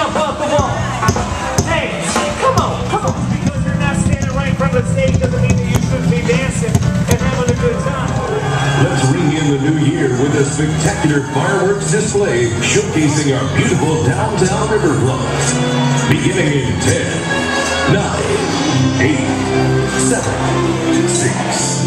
Hey, come on, come on. Because you're not standing right in front of the stage doesn't mean that you shouldn't be dancing and having a good time. Let's ring in the new year with a spectacular fireworks display showcasing our beautiful downtown riverfront. Beginning in 10, 9, 8, 7, 6,